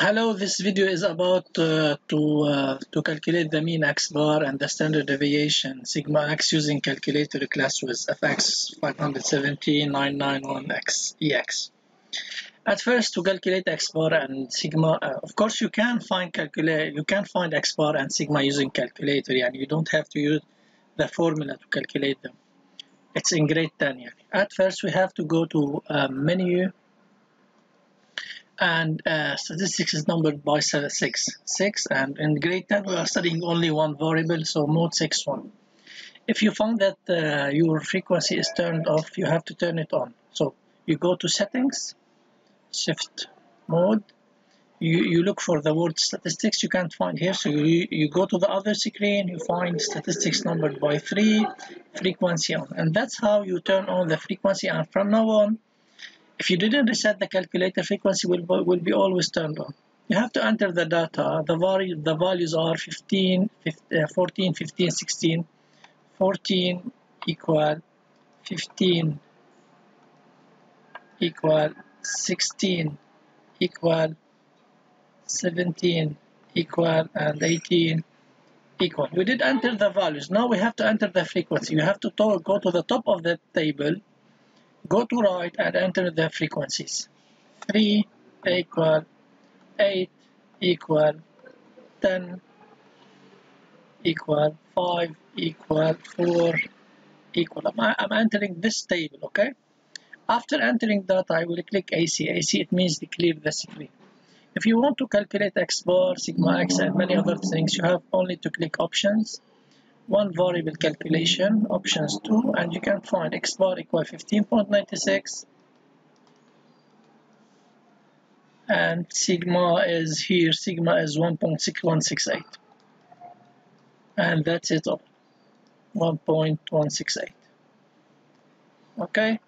Hello, this video is about uh, to, uh, to calculate the mean x bar and the standard deviation sigma x using calculator ClassWiz fx 517.991x ex. At first, to calculate x bar and sigma, uh, of course, you can find calculate you can find x bar and sigma using calculator, and you don't have to use the formula to calculate them. It's in grade 10. At first, we have to go to uh, menu and uh, statistics is numbered by 6 6 and in grade 10 we are studying only one variable so mode 6 1 if you found that uh, your frequency is turned off you have to turn it on. So you go to settings shift mode. You, you look for the word statistics you can't find here. So you, you go to the other screen you find statistics numbered by 3 frequency on. And that's how you turn on the frequency. And from now on if you didn't reset the calculator, frequency will, will be always turned on. You have to enter the data. The, the values are 15, 15, uh, 14, 15, 16. 14 equal 15 equal 16 equal 17 equal and 18 equal. We did enter the values. Now we have to enter the frequency. You have to go to the top of the table Go to right and enter the frequencies. 3 equal 8 equal 10 equal 5 equal 4 equal. I'm, I'm entering this table, okay? After entering that, I will click AC. AC, it means clear the screen. If you want to calculate X bar, sigma X, and many other things, you have only to click options one variable calculation options 2 and you can find x bar equal 15.96 and sigma is here sigma is 1.6168 and that's it all 1.168 okay